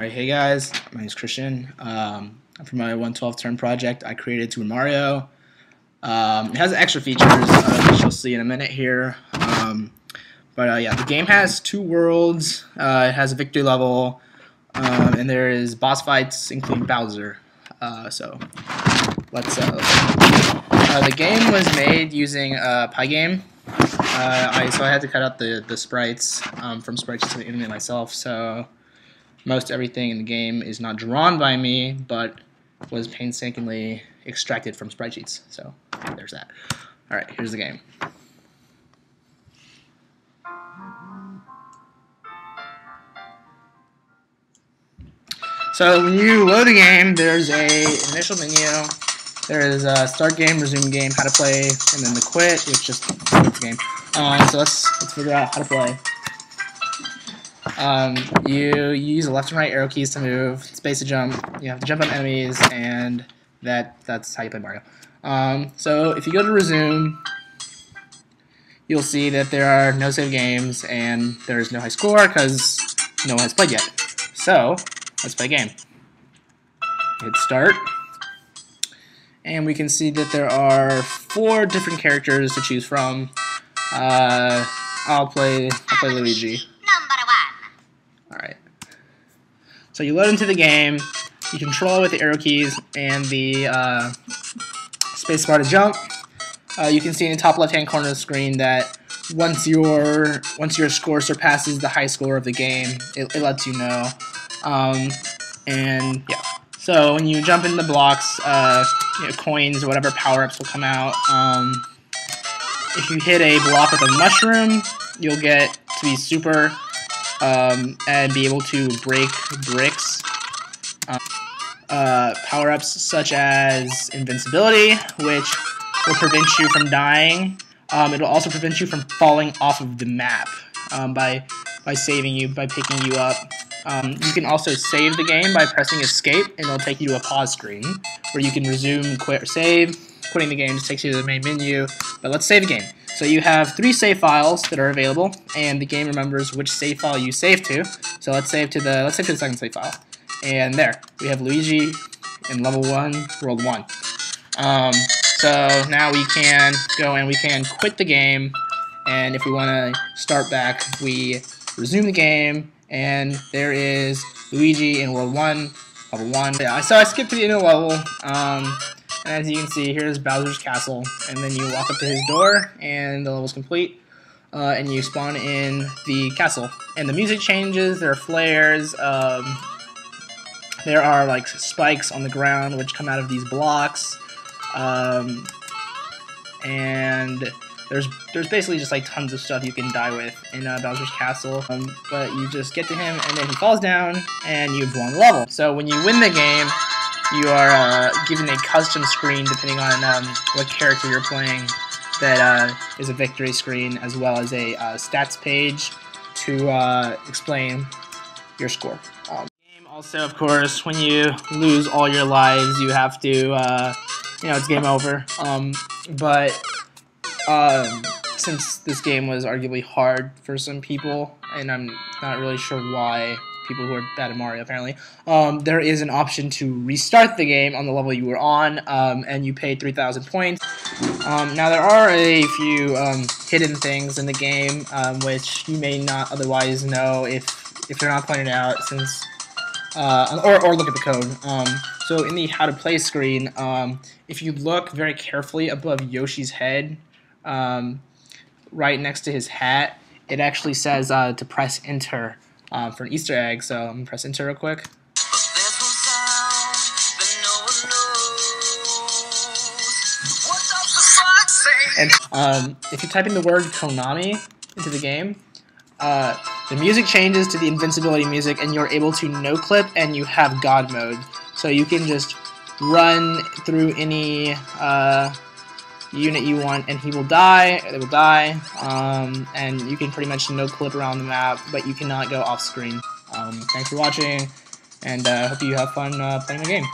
Alright, hey guys, my name is Cristian. Um, for my 112 term project, I created Super Mario. Um, it has extra features, uh, which you'll see in a minute here. Um, but uh, yeah, the game has two worlds, uh, it has a victory level, um, and there is boss fights, including Bowser. Uh, so, let's, uh, uh, the game was made using Pygame. I, so I had to cut out the, the sprites um, from sprites to the internet myself, so most everything in the game is not drawn by me, but was painstakingly extracted from sprite sheets. So there's that. All right, here's the game. So when you load a game, there's a initial menu. There is a start game, resume game, how to play, and then the quit, which just quits the game. Uh, so let's let's figure out how to play. Um, you, you use the left and right arrow keys to move, space to jump, you have to jump on enemies, and that that's how you play Mario. Um, so if you go to resume, you'll see that there are no save games and there's no high score because no one has played yet. So let's play a game. Hit start. And we can see that there are four different characters to choose from. Uh, I'll play I'll play Luigi. So you load into the game, you control it with the arrow keys and the uh, spacebar to jump. Uh, you can see in the top left hand corner of the screen that once your once your score surpasses the high score of the game, it, it lets you know. Um, and yeah, so when you jump in the blocks, uh, you know, coins or whatever power ups will come out. Um, if you hit a block with a mushroom, you'll get to be super um, and be able to break bricks. Um, uh, power-ups such as invincibility, which will prevent you from dying. Um, it'll also prevent you from falling off of the map um, by by saving you, by picking you up. Um, you can also save the game by pressing escape, and it'll take you to a pause screen where you can resume, quit, or save. Quitting the game just takes you to the main menu. But let's save the game. So you have three save files that are available, and the game remembers which save file you save to. So let's save to the let's save to the second save file. And there, we have Luigi in level one, world one. Um, so now we can go and we can quit the game, and if we want to start back, we resume the game, and there is Luigi in world one, level one. Yeah, so I skipped to the end of the level. Um, as you can see, here's Bowser's castle, and then you walk up to his door, and the level's complete. Uh, and you spawn in the castle. And the music changes, there are flares, um, there are like spikes on the ground which come out of these blocks. Um, and there's there's basically just like tons of stuff you can die with in uh, Bowser's Castle. Um, but you just get to him, and then he falls down, and you've won the level. So when you win the game, you are uh, given a custom screen depending on um, what character you're playing that uh, is a victory screen as well as a uh, stats page to uh, explain your score. Um, also, of course, when you lose all your lives, you have to, uh, you know, it's game over. Um, but um, since this game was arguably hard for some people, and I'm not really sure why people who are bad at Mario apparently, um, there is an option to restart the game on the level you were on, um, and you pay 3,000 points. Um, now there are a few um, hidden things in the game um, which you may not otherwise know if if they're not pointed out, since uh, or or look at the code. Um, so in the how to play screen, if you look very carefully above Yoshi's head, right next to his hat, it actually says uh, to press enter uh, for an Easter egg. So I'm gonna press enter real quick. And um, if you type in the word Konami into the game, uh, the music changes to the invincibility music, and you're able to no clip, and you have God mode. So you can just run through any uh, unit you want, and he will die, they will die, um, and you can pretty much no clip around the map, but you cannot go off screen. Um, thanks for watching, and uh, hope you have fun uh, playing the game.